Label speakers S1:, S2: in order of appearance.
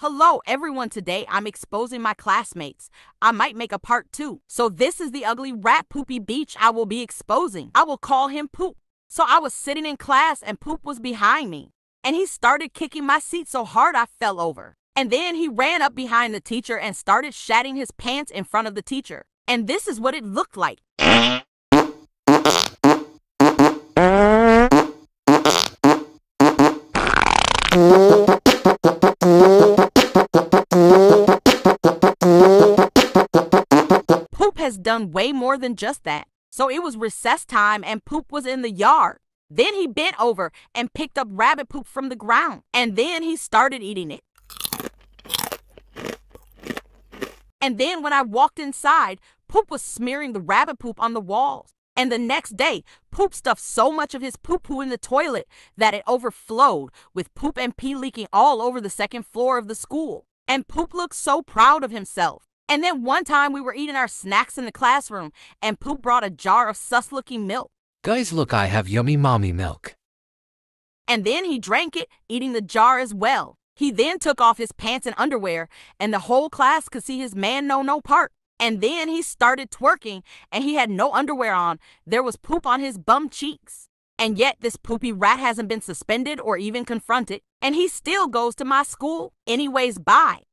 S1: Hello, everyone. Today I'm exposing my classmates. I might make a part two. So, this is the ugly rat poopy beach I will be exposing. I will call him Poop. So, I was sitting in class and Poop was behind me. And he started kicking my seat so hard I fell over. And then he ran up behind the teacher and started shatting his pants in front of the teacher. And this is what it looked like. Has done way more than just that. So it was recess time and Poop was in the yard. Then he bent over and picked up rabbit poop from the ground. And then he started eating it. And then when I walked inside, Poop was smearing the rabbit poop on the walls. And the next day, Poop stuffed so much of his poo poo in the toilet that it overflowed, with poop and pee leaking all over the second floor of the school. And Poop looked so proud of himself. And then one time we were eating our snacks in the classroom, and Poop brought a jar of sus looking milk.
S2: Guys, look, I have yummy mommy milk.
S1: And then he drank it, eating the jar as well. He then took off his pants and underwear, and the whole class could see his man no no part. And then he started twerking, and he had no underwear on. There was poop on his bum cheeks. And yet, this poopy rat hasn't been suspended or even confronted, and he still goes to my school. Anyways, bye.